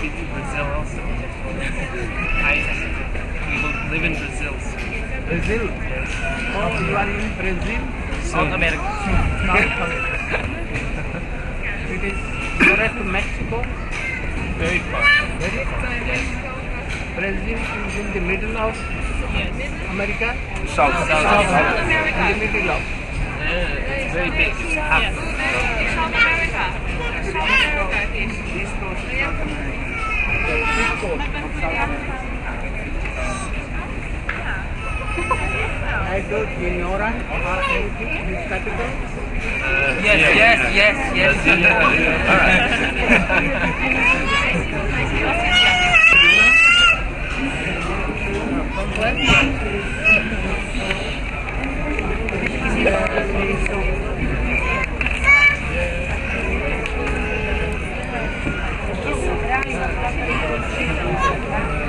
been to Brazil also. I we live in Brazil. Brazil? Yes. Oh, you are in Brazil? South America. South America. it is nearer to Mexico. Very far. Very far. Brazil is in the middle of America. South. South. South. In the middle of. Yeah, it's very big. It's half. South America. South America it is. East coast South America. East coast of South America. I go to Nora or anything, capital. Yes, yes, yes, yes. From where? Gracias.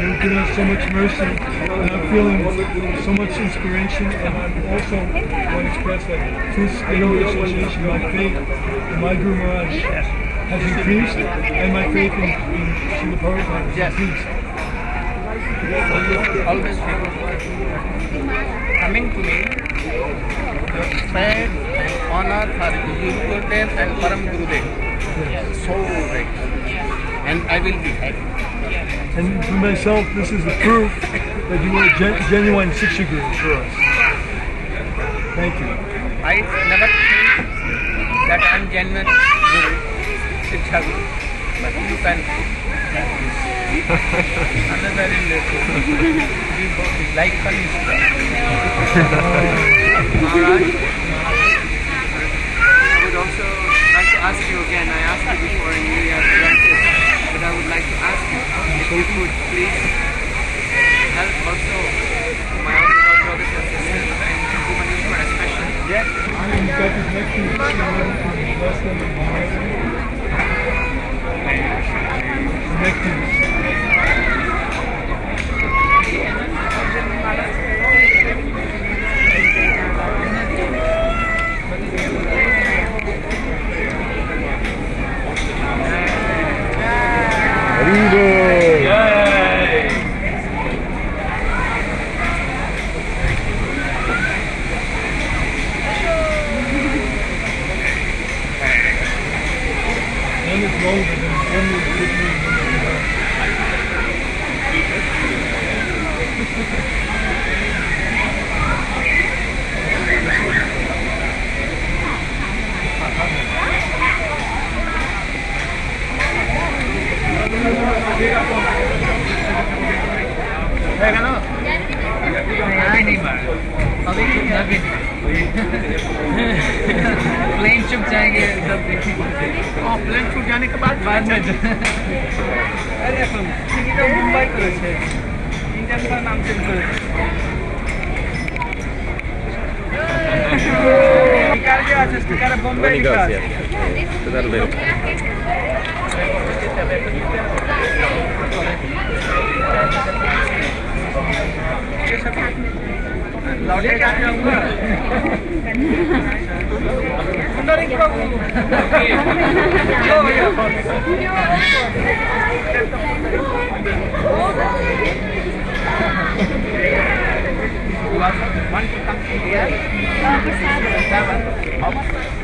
You've given us so much mercy, and I'm feeling so much inspiration, and I'm also want to express that through this Indoor Association, my faith in my Guru Maharaj has increased, and my faith in, in Srila Prabhupada has increased. always coming to me, respect and honor for Guru Gurudev and Param Gurudev. So great. And I will be happy. And for myself, this is the proof that you were a gen- genuine Siksha Guru for us. Thank you. I never think that I am genuine Guru, Shiksha Guru. But you can another relative. We both is like Kanishka. Maharaj, I would also like to ask you again, I asked you before and you have granted, but I would like to ask you um, if you could please help also my other brothers and sisters Bhubaneswar especially. Yes. വരുന്നതായിരിക്കും One, one, two, three, four.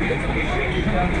Yeah.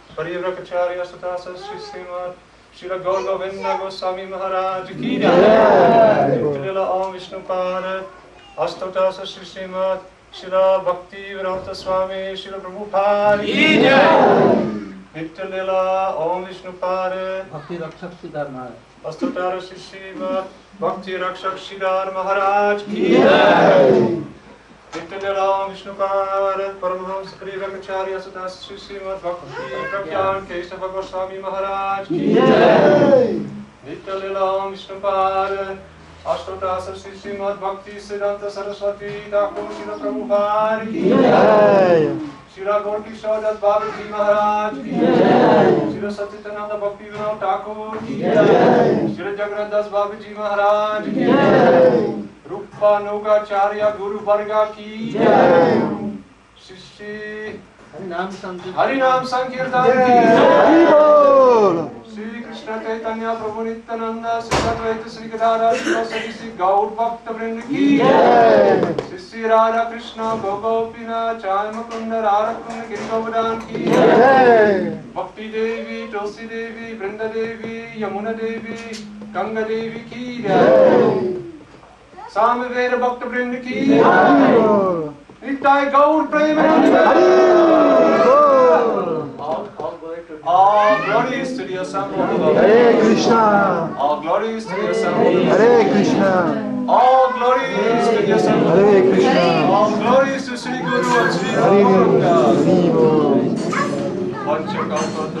پریوراچاریہ ستا شری سیمت shell گور گوند گوسوامی مہاراج کی جائے اوم وشنو پارت اشتوٹا شری سیمت شیل بھکتی ورحت سوامی شیل پربھو پاری نتیہ اوم وشنو پارت بھکتی رکشک سیدھار مہاراج اشتوٹار شری سیمت بھکتی رکشک سیدھار مہاراج کی جائے Nityanandam Vishnupara Paramahams Kriyakacharya Sutas Susimad Vakti Prabhyam Keshava Goswami Maharaj Ki Nityanandam Vishnupara Ashtotas Susimad Bhakti Siddhanta Saraswati Thakur Sina Prabhupada Ki Shira Gorki Shodat Babaji Maharaj Ki Shira Satyatananda Bhakti Vinod Thakur Ki Shira Jagradas Babaji Maharaj Ki Jai روپانوگاچاریہ گرو برگا کی ششی ہری نام سنکیرتن کی شری کرشن چیتنیا پربھو نتنند شری ادویت شری گدارا سرسوتی شری گاؤر بھکت وریند کی ششی رارا کرشن گوپینا چار مکند رار کند گرگودان کی بھکتی دیوی ٹوسی دیوی برند دیوی یمنا دیوی گنگا دیوی کی جے गिरि गोवर्धन की जय भक्ति देवी तुलसी देवी वृंद देवी यमुना देवी गंगा देवी की जय सामवेद भक्त वृंद की जय नित्य गौर प्रेम all all glory to All glories to the assembly of Hare Krishna, All glories to the assembly. Hare Krishna, All glories to the assembly. Hare Krishna, All glories to Sri Guru and Sri Hare Guru. Hare Bol. One check out for the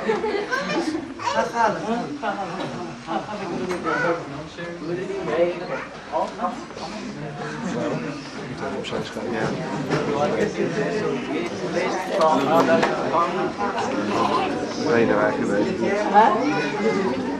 All the devotees ki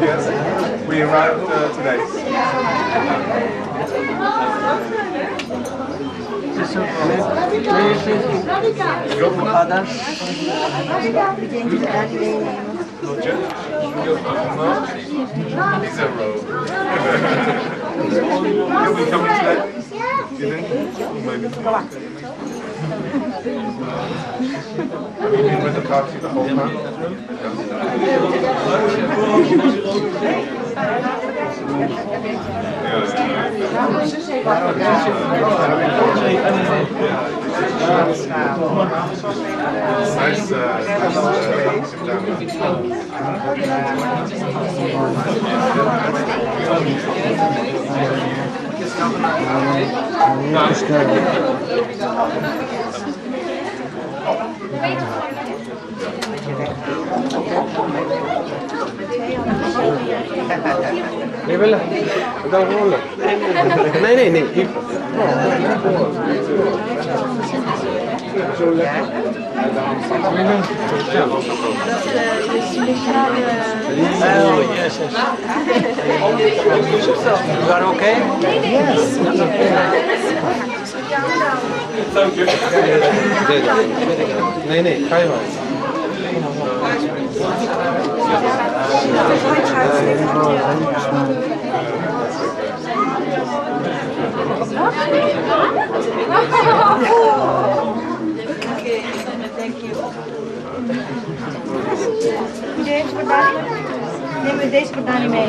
Yes, we arrived uh, today. Rogue. He'll be. You think? Maybe. You been with the the whole time? Nice, uh, nice, uh, Nee, wel. Dan rollen. Nee, nee, nee. Zo lekker. Oh, yes, yes. You are okay? Yes. Nee, nee, ga je maar. okay, thank you. Deze we deze mee.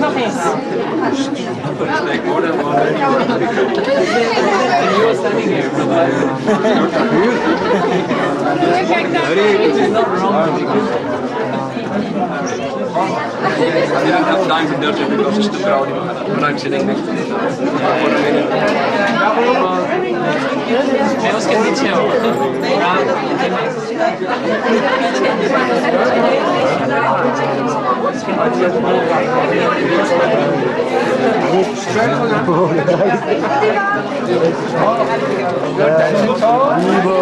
Nog eens. Standing here I didn't have time to do it because it's too crowded, but I'm sitting next to it for a minute.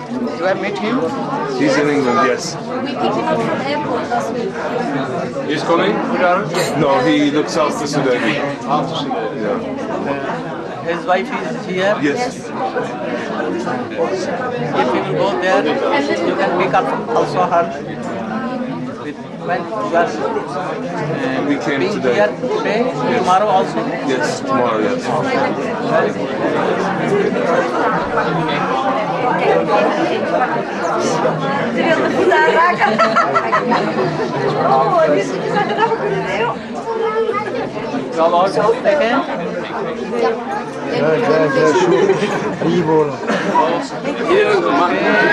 Do I meet him? He's in England, yes. We picked him up from the airport last week. He's coming? No, he looks after Sudevi. Yeah. His wife is here. Yes. If you will go there, you can pick up also her. With, when you are uh, We came being today. here today, tomorrow also. Yes, tomorrow, yes. Ze wilde goed aanraken. Oh, die die zijn er nog kunnen deel. Job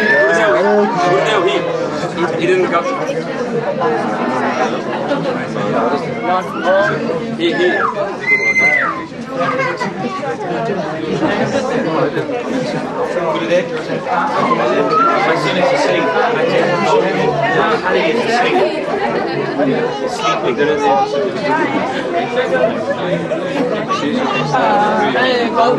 he didn't come. He, he, My